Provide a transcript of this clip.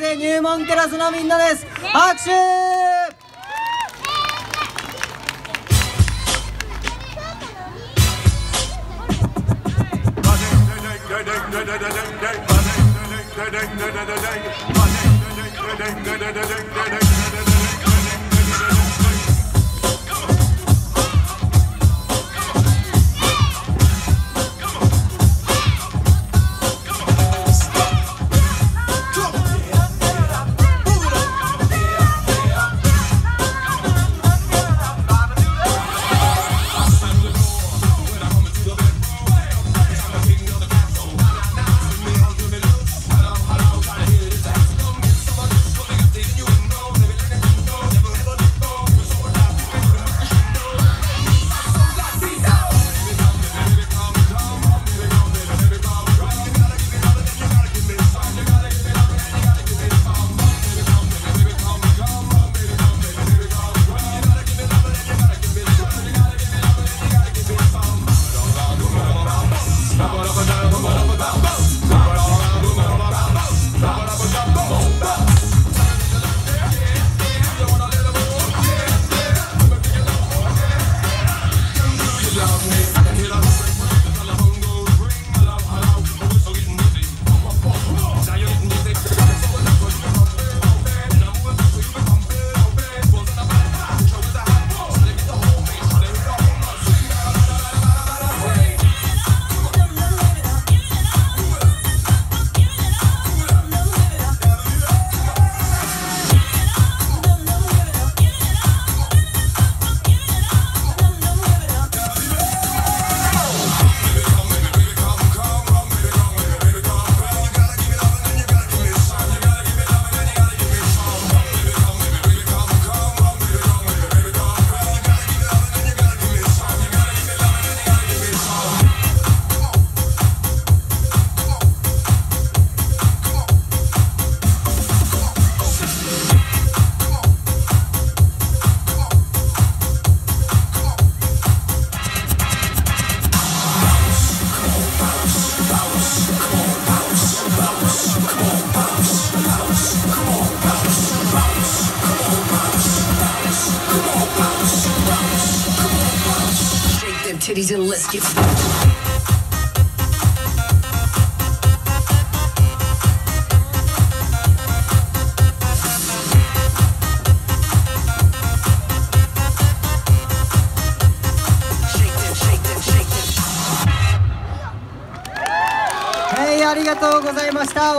生入門テラスのみんなです。拍手ありがとうございました